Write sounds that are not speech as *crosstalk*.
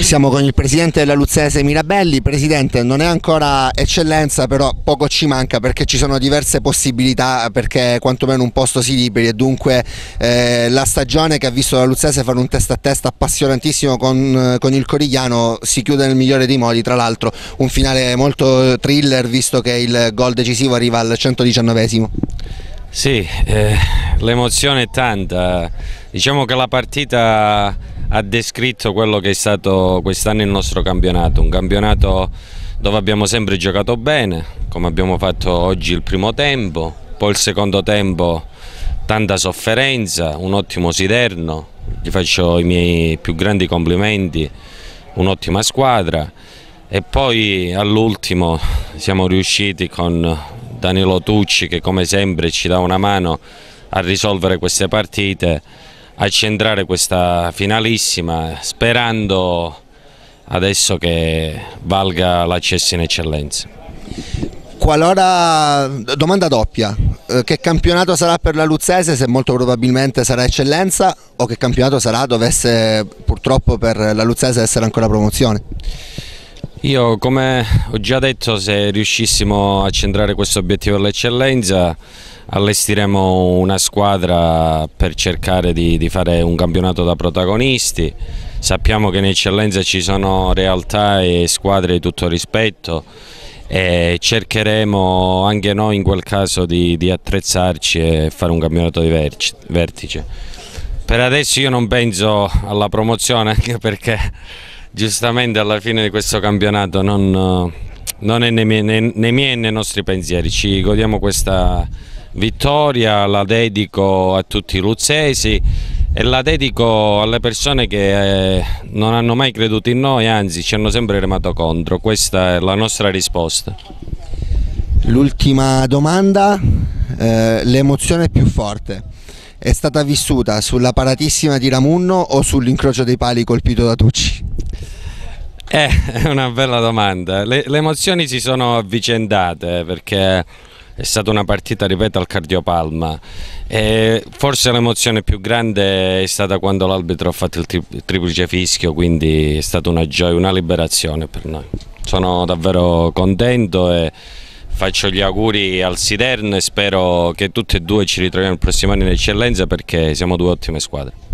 Siamo con il presidente della Luzzese Mirabelli. Presidente, non è ancora eccellenza, però poco ci manca perché ci sono diverse possibilità perché quantomeno un posto si liberi e dunque eh, la stagione che ha visto la Luzzese fare un testa a testa appassionantissimo con, con, il Corigliano si chiude nel migliore dei modi, tra l'altro un finale molto thriller visto che il gol decisivo arriva al 119esimo. Sì, eh, l'emozione è tanta, diciamo che la partita ha descritto quello che è stato quest'anno il nostro campionato, un campionato dove abbiamo sempre giocato bene, come abbiamo fatto oggi il primo tempo, poi il secondo tempo tanta sofferenza, un ottimo Siderno, gli faccio i miei più grandi complimenti, un'ottima squadra e poi all'ultimo siamo riusciti con Danilo Tucci che come sempre ci dà una mano a risolvere queste partite a centrare questa finalissima sperando adesso che valga l'accesso in eccellenza. Qualora, domanda doppia, eh, che campionato sarà per la Luzzese se molto probabilmente sarà eccellenza o che campionato sarà dovesse purtroppo per la Luzzese essere ancora promozione? Io come ho già detto se riuscissimo a centrare questo obiettivo all'eccellenza allestiremo una squadra per cercare di, di, fare un campionato da protagonisti. Sappiamo che in eccellenza ci sono realtà e squadre di tutto rispetto e cercheremo anche noi in quel caso di, di attrezzarci e fare un campionato di vertice. Per adesso io non penso alla promozione anche perché giustamente alla fine di questo campionato non, non è nei miei, nei, nei miei e nei nostri pensieri, ci godiamo questa vittoria la dedico a tutti i luzzesi e la dedico alle persone che eh, non hanno mai creduto in noi, anzi ci hanno sempre remato contro. Questa è la nostra risposta. L'ultima domanda, eh, l'emozione più forte è stata vissuta sulla paratissima di Ramunno o sull'incrocio dei pali colpito da Tucci? Eh, *laughs* è una bella domanda. Le, le emozioni si sono avvicendate perché è stata una partita, ripeto, al cardiopalma. E forse l'emozione più grande è stata quando l'arbitro ha fatto il, tri triplice fischio, quindi è stata una gioia, una liberazione per noi. Sono davvero contento e faccio gli auguri al Sidern e spero che tutte e due ci ritroviamo il prossimo anno in eccellenza perché siamo due ottime squadre.